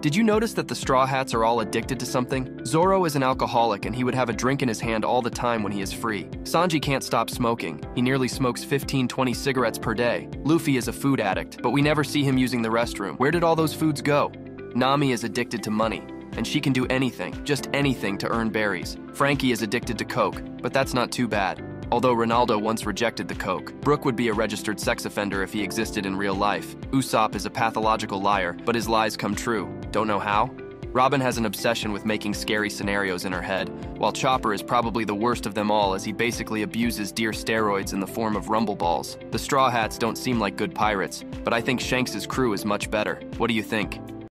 Did you notice that the Straw Hats are all addicted to something? Zoro is an alcoholic and he would have a drink in his hand all the time when he is free. Sanji can't stop smoking. He nearly smokes 15 20 cigarettes per day. Luffy is a food addict, but we never see him using the restroom. Where did all those foods go? Nami is addicted to money, and she can do anything, just anything to earn berries. Franky is addicted to coke, but that's not too bad. Although Ronaldo once rejected the coke, Brook would be a registered sex offender if he existed in real life. Usopp is a pathological liar, but his lies come true. Don't know how? Robin has an obsession with making scary scenarios in her head, while Chopper is probably the worst of them all as he basically abuses deer steroids in the form of rumble balls. The Straw Hats don't seem like good pirates, but I think Shanks' crew is much better. What do you think?